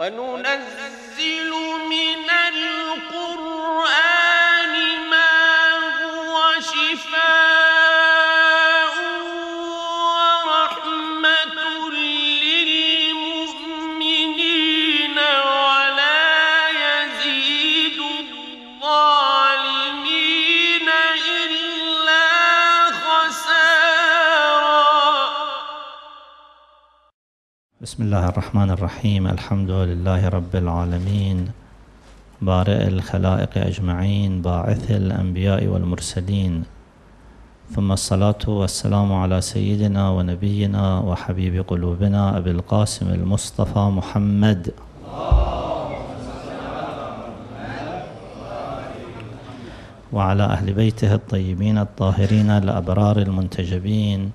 وننزل من القرآن بسم الله الرحمن الرحيم الحمد لله رب العالمين بارئ الخلائق أجمعين باعث الأنبياء والمرسلين ثم الصلاة والسلام على سيدنا ونبينا وحبيب قلوبنا أبي القاسم المصطفى محمد وعلى أهل بيته الطيبين الطاهرين الأبرار المنتجبين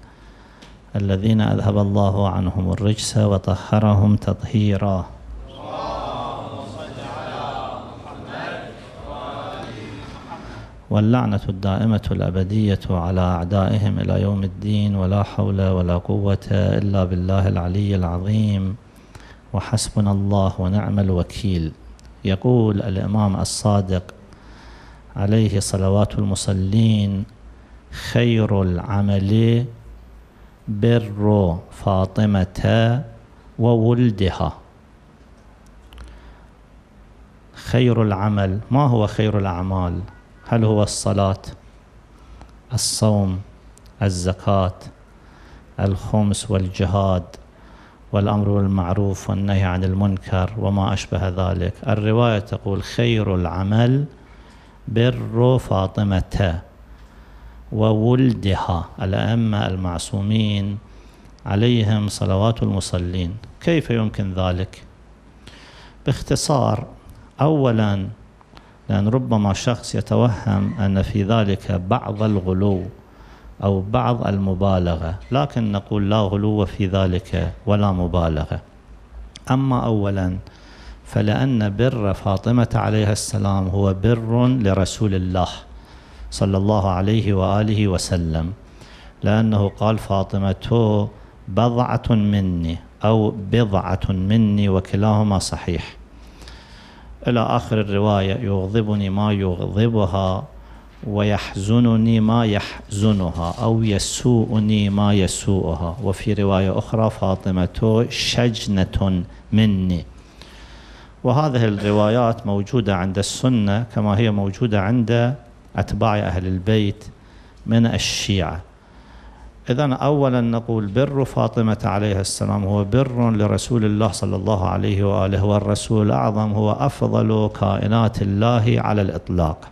الذين أذهب الله عنهم الرجس وطهرهم تطهيرا. واللعنة الدائمة الأبدية على أعدائهم إلى يوم الدين ولا حول ولا قوة إلا بالله العلي العظيم. وحسبنا الله ونعم الوكيل. يقول الإمام الصادق عليه صلوات المصلين خير العمل بر فاطمة وولدها. خير العمل ما هو خير الأعمال؟ هل هو الصلاة الصوم الزكاة الخمس والجهاد والأمر بالمعروف والنهي عن المنكر وما أشبه ذلك؟ الرواية تقول خير العمل بر فاطمة. وولدها الأئمة المعصومين عليهم صلوات المصلين. كيف يمكن ذلك؟ باختصار أولا لأن ربما شخص يتوهم أن في ذلك بعض الغلو أو بعض المبالغة لكن نقول لا غلو في ذلك ولا مبالغة. أما أولا فلأن بر فاطمة عليها السلام هو بر لرسول الله. صلى الله عليه وآله وسلم لأنه قال فاطمة بضعة مني أو بضعة مني وكلاهما صحيح. إلى آخر الرواية يغضبني ما يغضبها ويحزنني ما يحزنها أو يسوءني ما يسوءها. وفي رواية أخرى فاطمة شجنة مني. وهذه الروايات موجودة عند السنة كما هي موجودة عند أتباع أهل البيت من الشيعة. إذا أولا نقول بر فاطمة عليه السلام هو بر لرسول الله صلى الله عليه وآله والرسول الأعظم هو أفضل كائنات الله على الإطلاق.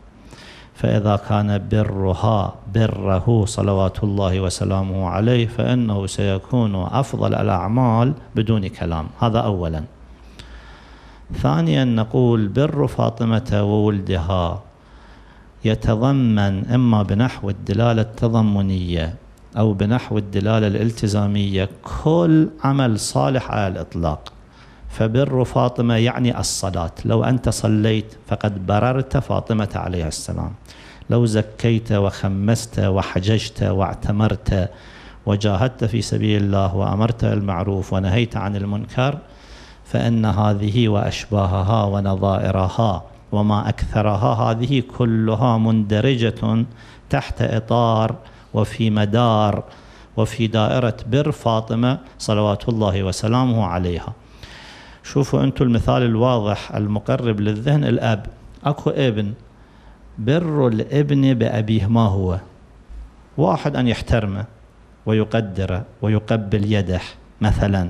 فإذا كان برها بره صلوات الله وسلامه عليه فإنه سيكون أفضل الأعمال بدون كلام. هذا أولا. ثانيا نقول بر فاطمة وولدها. يتضمن إما بنحو الدلالة التضمنية أو بنحو الدلالة الالتزامية كل عمل صالح على الإطلاق. فبر فاطمة يعني الصلاة. لو أنت صليت فقد بررت فاطمة عليها السلام. لو زكيت وخمست وحججت واعتمرت وجاهدت في سبيل الله وأمرت بالمعروف ونهيت عن المنكر فإن هذه وأشباهها ونظائرها وما أكثرها. هذه كلها مندرجة تحت إطار وفي مدار وفي دائرة بر فاطمة صلوات الله وسلامه عليها. شوفوا أنتم المثال الواضح المقرب للذهن. الأب أكو ابن. بر الابن بأبيه ما هو؟ واحد أن يحترمه ويقدره ويقبل يده مثلا.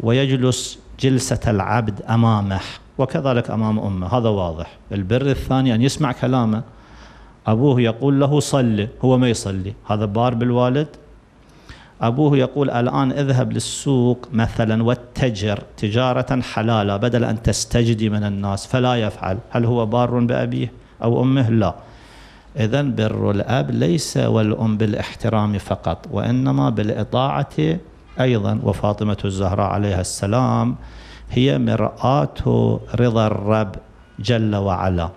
ويجلس جلسة العبد أمامه. وكذلك أمام أمة. هذا واضح. البر الثاني أن يسمع كلامه. أبوه يقول له صلي. هو ما يصلي. هذا بار بالوالد. أبوه يقول الآن اذهب للسوق مثلا واتجر تجارة حلالة بدل أن تستجدي من الناس. فلا يفعل. هل هو بار بأبيه أو أمه؟ لا. إذا بر الأب ليس والأم بالإحترام فقط وإنما بالإطاعة أيضا. وفاطمة الزهراء عليها السلام هي مرآة رضا الرب جل وعلا.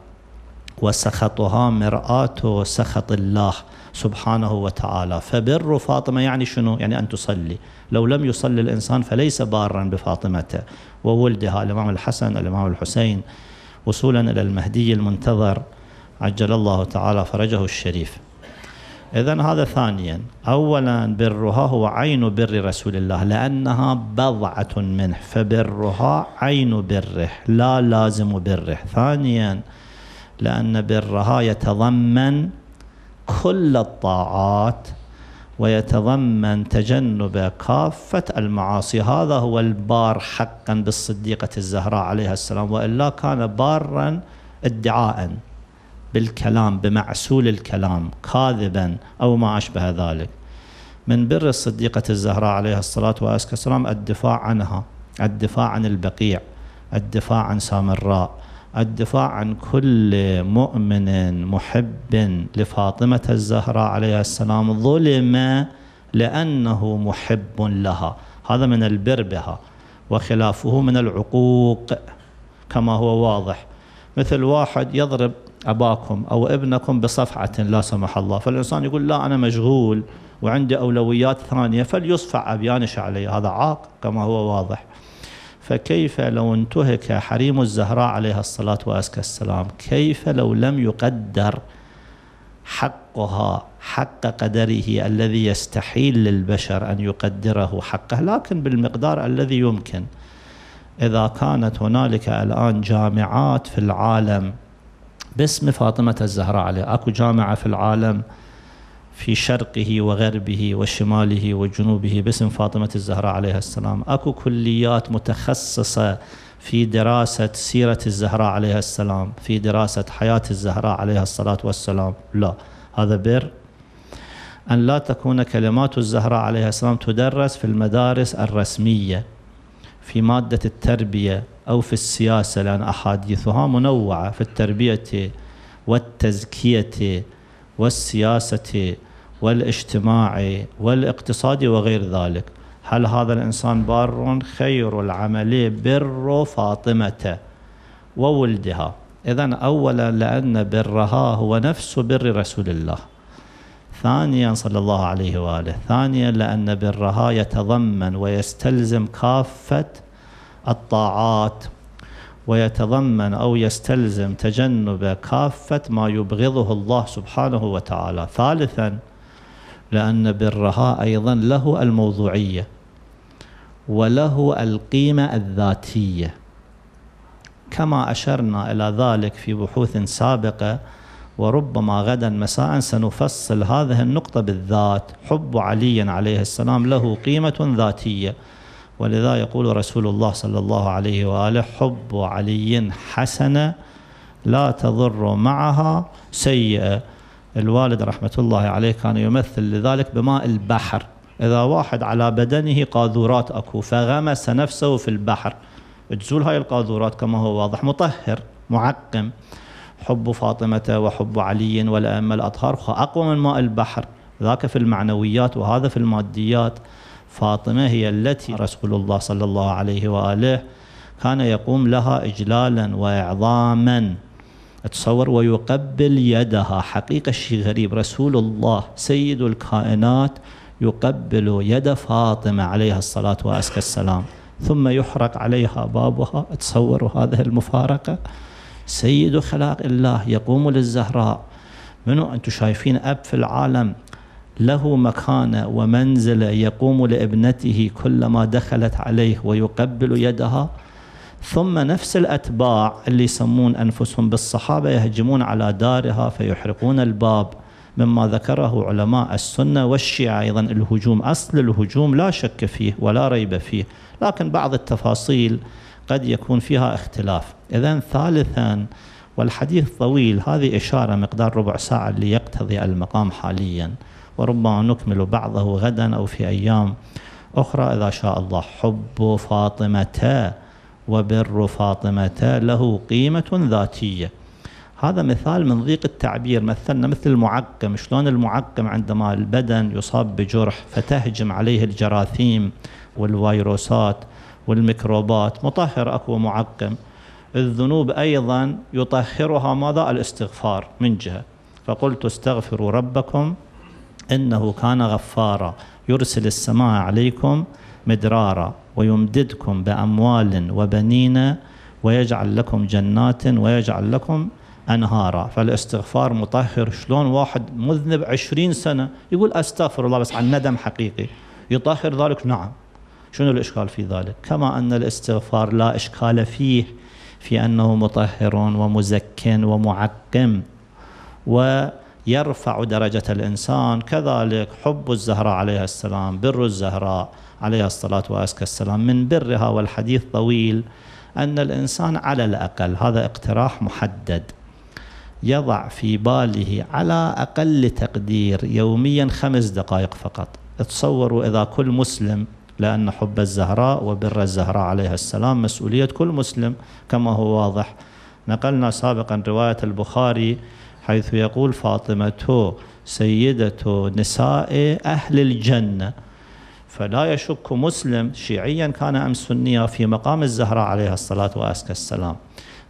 وسخطها مرآة سخط الله سبحانه وتعالى. فبر فاطمة يعني شنو؟ يعني أن تصلي. لو لم يصلي الإنسان فليس بارا بفاطمة وولدها الإمام الحسن الإمام الحسين وصولا إلى المهدي المنتظر. عجل الله تعالى فرجه الشريف. إذا هذا ثانيا. أولا برها هو عين بر رسول الله لأنها بضعة منه فبرها عين بره لا لازم بره. ثانيا لأن برها يتضمن كل الطاعات ويتضمن تجنب كافة المعاصي. هذا هو البار حقا بالصديقة الزهراء عليها السلام وإلا كان بارا ادعاء. بالكلام بمعسول الكلام كاذبا أو ما أشبه ذلك. من بر الصديقة الزهراء عليها الصلاة والسلام الدفاع عنها الدفاع عن البقيع الدفاع عن سامراء الدفاع عن كل مؤمن محب لفاطمة الزهراء عليها السلام ظلم لأنه محب لها. هذا من البر بها وخلافه من العقوق كما هو واضح. مثل واحد يضرب أباكم أو ابنكم بصفعة لا سمح الله. فالإنسان يقول لا أنا مشغول وعندي أولويات ثانية فليصفع أبيانش علي. هذا عاق كما هو واضح. فكيف لو انتهك حريم الزهراء عليها الصلاة والسلام كيف لو لم يقدر حقها حق قدره الذي يستحيل للبشر أن يقدره حقه؟ لكن بالمقدار الذي يمكن. إذا كانت هنالك الآن جامعات في العالم باسم فاطمة الزهراء عليه أكو جامعة في العالم في شرقه وغربه وشماله وجنوبه باسم فاطمة الزهراء عليها السلام. أكو كليات متخصصة في دراسة سيرة الزهراء عليها السلام في دراسة حياة الزهراء عليها الصلاة والسلام. لا هذا بر. أن لا تكون كلمات الزهراء عليها السلام تدرس في المدارس الرسمية. في مادة التربية أو في السياسة لأن أحاديثها منوعة في التربية والتزكية والسياسة والاجتماع والاقتصاد وغير ذلك. هل هذا الإنسان بار خير العمل بر فاطمة وولدها؟ إذا أولا لأن برها هو نفس بر رسول الله. ثانيا صلى الله عليه وآله. ثانيا لأن برها يتضمن ويستلزم كافة الطاعات ويتضمن أو يستلزم تجنب كافة ما يبغضه الله سبحانه وتعالى. ثالثا لأن برها أيضا له الموضوعية وله القيمة الذاتية. كما أشرنا إلى ذلك في بحوث سابقة وربما غدا مساء سنفصل هذه النقطة بالذات. حب علي عليه السلام له قيمة ذاتية. ولذا يقول رسول الله صلى الله عليه وآله حب علي حسنة لا تضر معها سيئة. الوالد رحمة الله عليه كان يمثل لذلك بماء البحر. إذا واحد على بدنه قاذورات أكو فغمس نفسه في البحر. تزول هاي القاذورات كما هو واضح مطهر معقم. حب فاطمة وحب علي والأئمة الأطهار. أقوى من ماء البحر. ذاك في المعنويات وهذا في الماديات. فاطمة هي التي رسول الله صلى الله عليه وآله كان يقوم لها إجلالا وإعظاما. تصور ويقبل يدها. حقيقة شيء غريب. رسول الله سيد الكائنات يقبل يد فاطمة عليها الصلاة والسلام ثم يحرق عليها بابها. تصوروا هذه المفارقة. سيد خلاق الله يقوم للزهراء. منو أنتم شايفين أب في العالم؟ له مكانة ومنزلة يقوم لابنته كلما دخلت عليه ويقبل يدها. ثم نفس الأتباع اللي يسمون أنفسهم بالصحابة يهجمون على دارها فيحرقون الباب. مما ذكره علماء السنة والشيعة أيضا الهجوم أصل الهجوم لا شك فيه ولا ريب فيه. لكن بعض التفاصيل قد يكون فيها اختلاف. اذا ثالثا والحديث طويل هذه إشارة مقدار ربع ساعة اللي يقتضي المقام حاليا. وربما نكمل بعضه غدا أو في أيام أخرى إذا شاء الله. حب فاطمة وبر فاطمة له قيمة ذاتية. هذا مثال من ضيق التعبير. مثلنا مثل المعقم. شلون المعقم عندما البدن يصاب بجرح فتهجم عليه الجراثيم والفيروسات والميكروبات. مطهر أكو معقم الذنوب أيضا يطهرها ماذا؟ الاستغفار من جهة. فقلت استغفروا ربكم إنه كان غفارا. يرسل السماء عليكم مدرارا ويمددكم بأموال وبنين ويجعل لكم جنات ويجعل لكم أنهارا. فالاستغفار مطهر. شلون واحد مذنب عشرين سنة يقول أستغفر الله بس عن ندم حقيقي؟ يطهر ذلك؟ نعم. شنو الإشكال في ذلك؟ كما أن الاستغفار لا إشكال فيه في أنه مطهر ومزك ومعقم ويرفع درجة الإنسان. كذلك حب الزهراء عليها السلام بر الزهراء عليها الصلاة وأزكى السلام. من برها والحديث طويل أن الإنسان على الأقل هذا اقتراح محدد يضع في باله على أقل تقدير يوميا خمس دقائق فقط. تصوروا إذا كل مسلم لأن حب الزهراء وبر الزهراء عليها السلام مسؤولية كل مسلم كما هو واضح. نقلنا سابقا رواية البخاري حيث يقول فاطمة سيدة نساء أهل الجنة. فلا يشك مسلم شيعيا كان أم سنيا في مقام الزهراء عليها الصلاة وأزكى السلام.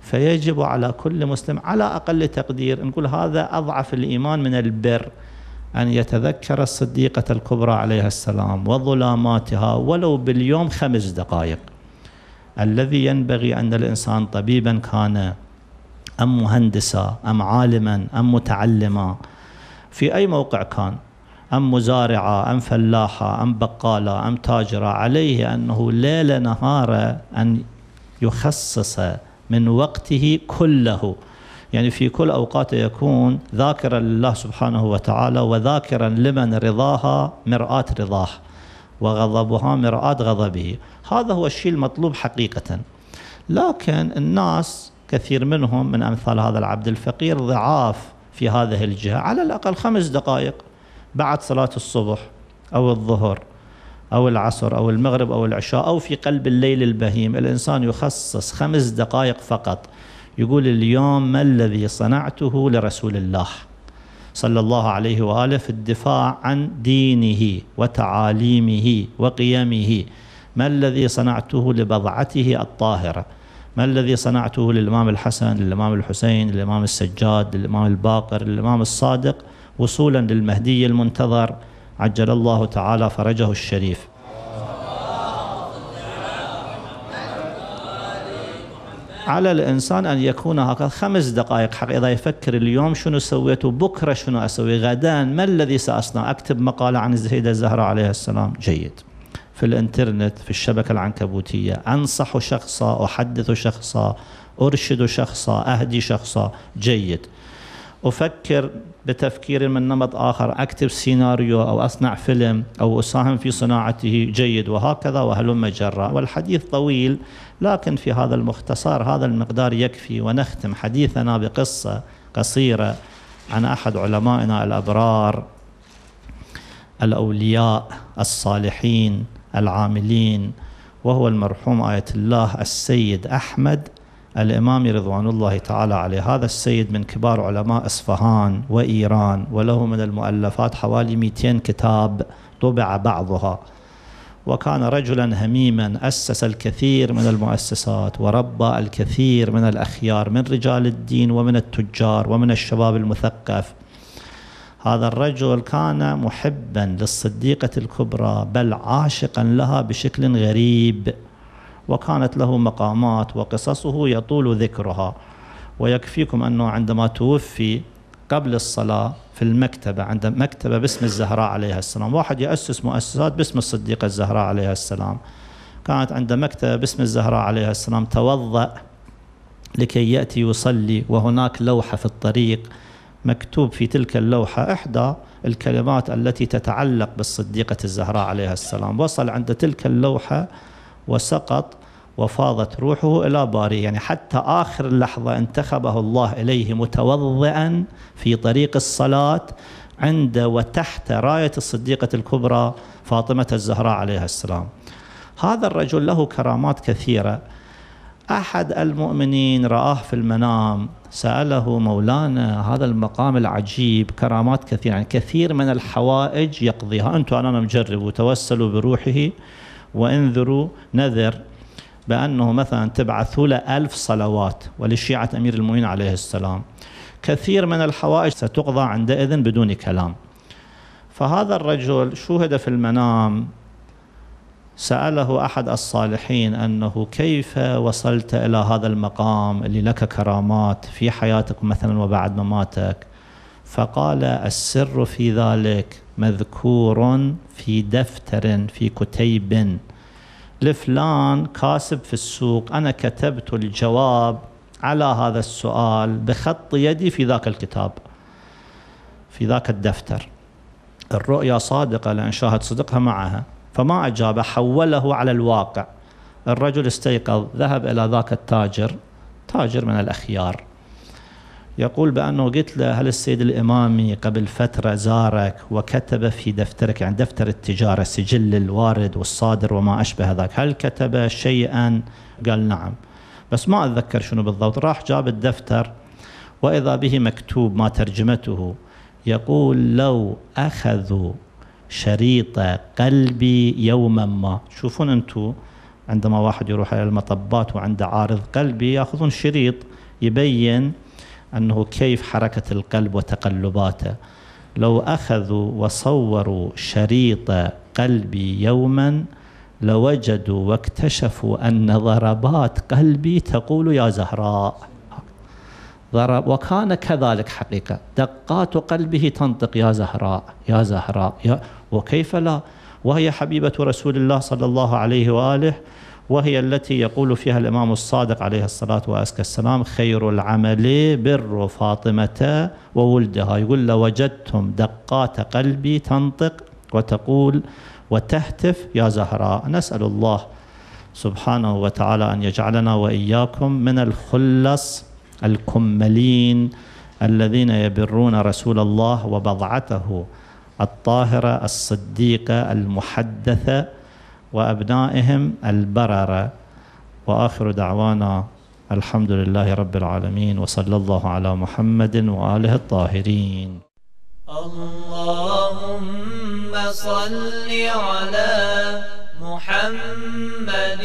فيجب على كل مسلم على أقل تقدير نقول هذا أضعف الإيمان من البر. أن يتذكر الصديقة الكبرى عليها السلام وظلاماتها ولو باليوم خمس دقائق. الذي ينبغي أن الإنسان طبيبا كان أم مهندسا أم عالما أم متعلما في أي موقع كان أم مزارعة أم فلاحة أم بقالة أم تاجرة عليه أنه ليل نهار أن يخصص من وقته كله يعني في كل أوقاته يكون ذاكرا لله سبحانه وتعالى وذاكرا لمن رضاها مرآة رضاه وغضبها مرآة غضبه. هذا هو الشيء المطلوب حقيقة. لكن الناس كثير منهم من أمثال هذا العبد الفقير ضعاف في هذه الجهة. على الأقل خمس دقائق بعد صلاة الصبح أو الظهر أو العصر أو المغرب أو العشاء أو في قلب الليل البهيم. الإنسان يخصص خمس دقائق فقط. يقول اليوم ما الذي صنعته لرسول الله صلى الله عليه وآله في الدفاع عن دينه وتعاليمه وقيمه؟ ما الذي صنعته لبضعته الطاهرة؟ ما الذي صنعته للإمام الحسن للإمام الحسين للإمام السجاد للإمام الباقر للإمام الصادق؟ وصولا للمهدي المنتظر عجل الله تعالى فرجه الشريف. على الإنسان أن يكون هكذا خمس دقائق حق إذا يفكر اليوم شنو سويت بكرة شنو أسوي؟ غدا ما الذي سأصنع؟ أكتب مقالة عن الزهيدة الزهراء عليه السلام. جيد. في الإنترنت في الشبكة العنكبوتية أنصح شخصا أحدث شخصا أرشد شخصا أهدي شخصا. جيد. أفكر بتفكير من نمط آخر. أكتب سيناريو أو أصنع فيلم أو أساهم في صناعته جيد وهكذا وهلم جرا والحديث طويل لكن في هذا المختصر هذا المقدار يكفي. ونختم حديثنا بقصة قصيرة عن أحد علمائنا الأبرار الأولياء الصالحين العاملين وهو المرحوم آية الله السيد أحمد الإمام رضوان الله تعالى عليه. هذا السيد من كبار علماء إصفهان وإيران وله من المؤلفات حوالي 200 كتاب طبع بعضها. وكان رجلا هميما أسس الكثير من المؤسسات وربى الكثير من الأخيار من رجال الدين ومن التجار ومن الشباب المثقف. هذا الرجل كان محبا للصديقة الكبرى بل عاشقا لها بشكل غريب. وكانت له مقامات وقصصه يطول ذكرها. ويكفيكم أنه عندما توفي قبل الصلاة في المكتبة عند مكتبة باسم الزهراء عليها السلام واحد يأسس مؤسسات باسم الصديقة الزهراء عليها السلام. كانت عند مكتبة باسم الزهراء عليها السلام توضأ لكي يأتي يصلي وهناك لوحة في الطريق مكتوب في تلك اللوحة إحدى الكلمات التي تتعلق بالصديقة الزهراء عليها السلام. وصل عند تلك اللوحة وسقط وفاضت روحه إلى باري. يعني حتى آخر لحظة انتخبه الله إليه متوضئا في طريق الصلاة عند وتحت راية الصديقة الكبرى فاطمة الزهراء عليها السلام. هذا الرجل له كرامات كثيرة. أحد المؤمنين رآه في المنام سأله مولانا هذا المقام العجيب كرامات كثيرة. يعني كثير من الحوائج يقضيها. أنتم أنا مجرب وتوسلوا بروحه وانذروا نذر بأنه مثلا تبعثوا له ألف صلوات ولشيعة أمير المؤمنين عليه السلام. كثير من الحوائج ستقضى عندئذ بدون كلام. فهذا الرجل شوهد في المنام؟ سأله أحد الصالحين أنه كيف وصلت إلى هذا المقام اللي لك كرامات في حياتك مثلا وبعد مماتك؟ فقال السر في ذلك مذكور في دفتر في كتيب. لفلان كاسب في السوق أنا كتبت الجواب على هذا السؤال بخط يدي في ذاك الكتاب في ذاك الدفتر. الرؤيا صادقة لأن شاهد صدقها معها فما أجاب حوله على الواقع. الرجل استيقظ ذهب إلى ذاك التاجر تاجر من الأخيار. يقول بأنه قلت له هل السيد الإمامي قبل فترة زارك وكتب في دفترك يعني دفتر التجارة سجل الوارد والصادر وما أشبه ذاك هل كتب شيئا؟ قال نعم. بس ما أتذكر شنو بالضبط. راح جاب الدفتر وإذا به مكتوب ما ترجمته يقول لو أخذوا شريط قلبي يوما ما. شوفون أنتم عندما واحد يروح إلى المطبات وعنده عارض قلبي يأخذون شريط يبين أنه كيف حركة القلب وتقلباته. لو أخذوا وصوروا شريط قلبي يوما لوجدوا واكتشفوا أن ضربات قلبي تقول يا زهراء. ضرب وكان كذلك حقيقة. دقات قلبه تنطق يا زهراء يا زهراء يا وكيف لا؟ وهي حبيبة رسول الله صلى الله عليه وآله وهي التي يقول فيها الإمام الصادق عليه الصلاة والسلام خير العمل بر فاطمة وولدها. يقول لوجدتم دقات قلبي تنطق وتقول وتهتف يا زهراء. نسأل الله سبحانه وتعالى أن يجعلنا وإياكم من الخلص الكملين الذين يبرون رسول الله وبضعته الطاهرة الصديقة المحدثة وأبنائهم البررة. وآخر دعوانا الحمد لله رب العالمين وصلى الله على محمد وآله الطاهرين. اللهم صل على محمد